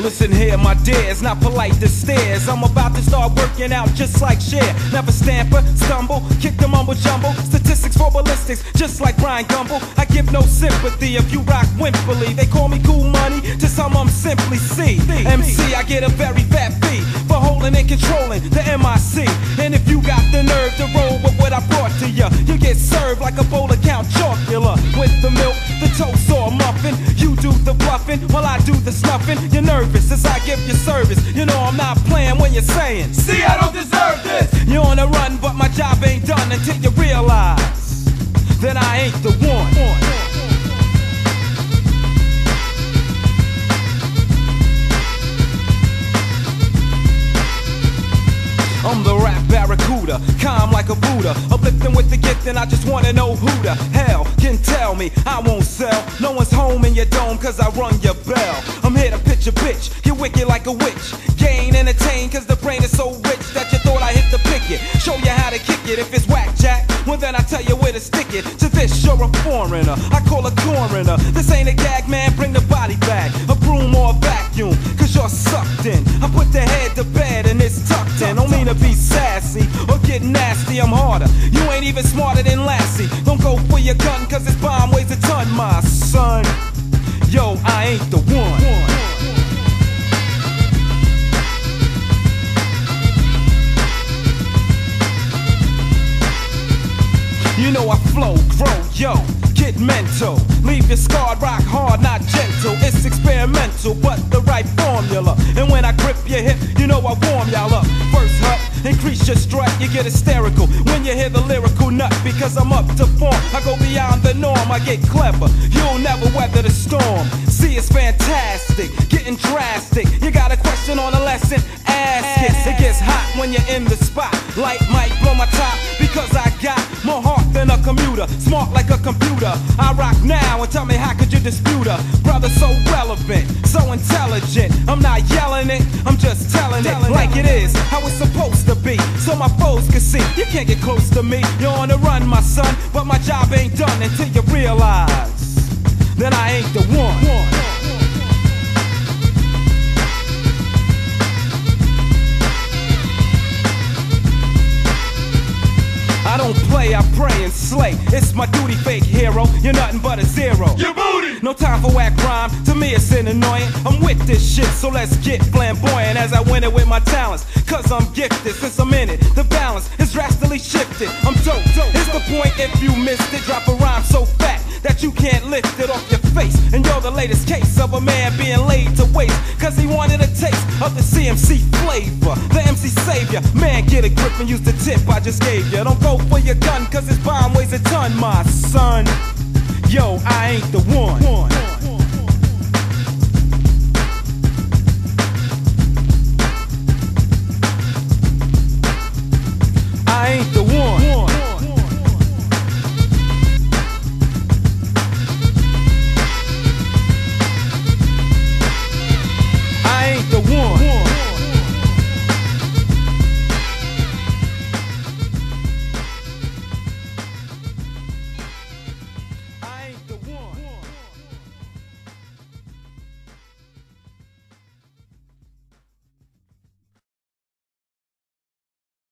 Listen here, my dear, it's not polite to stairs. I'm about to start working out just like Cher. Never stamper, stumble, kick the mumble jumble. Statistics for ballistics, just like Bryant Gumbel. I give no sympathy if you rock wimpily. They call me cool money, to some I'm simply C. MC, I get a very fat fee for holding and controlling the MIC. And if you got the nerve to roll with what I brought to you, you get served like a bowl of Count Chocula with the milk, the toast or muffin. The bluffing while I do the snuffing. You're nervous as I give you service. You know I'm not playing when you're saying, See, I don't barracuda, calm like a Buddha. Uplifting with the gift, and I just wanna know who the hell can tell me I won't sell. No one's home in your dome, cause I run your bell. I'm here to pitch a bitch, get wicked like a witch. Gain, entertain, cause the brain is so rich that you thought I hit the picket. Show you how to kick it if it's whack jack. Well, then I tell you where to stick it. To this, you're a foreigner. I call a coroner. This ain't a gag, man, bring the body back. A broom or a vacuum, cause you're sucked in. I put the head to bed nasty, I'm harder. You ain't even smarter than Lassie. Don't go for your gun, cause this bomb weighs a ton, my son. Yo, I ain't the one. You know I flow, grow, yo, get mental. Leave your scarred, rock hard, not gentle. It's experimental, but the right formula. Increase your strut, you get hysterical. When you hear the lyrical nut, because I'm up to form. I go beyond the norm, I get clever. You'll never weather the storm. See, it's fantastic, getting drastic. You got a question on a lesson? Ask it. It gets hot when you're in the spot. Light might blow my top commuter, smart like a computer. I rock now and tell me how could you dispute her? Brother, so relevant, so intelligent. I'm not yelling it, I'm just telling it like it is, how it's supposed to be. So my foes can see you can't get close to me. You're on the run, my son, but my job ain't done until you realize that I ain't the one. Don't I pray and slay. It's my duty, fake hero. You're nothing but a zero. Your booty. No time for whack rhyme. To me, it's an annoying. I'm with this shit, so let's get flamboyant as I win it with my talents. Cause I'm gifted since I'm in it. The balance is drastically shifted. I'm dope. It's the point if you missed it. Drop a rhyme so fat that you can't lift it off your face. And you're the latest case of a man being laid to waste. Cause he wanted a taste of the CMC flavor. The MC Man, get a grip and use the tip I just gave you. Don't go for your gun, cause this bomb weighs a ton, my son. Yo, I ain't the one.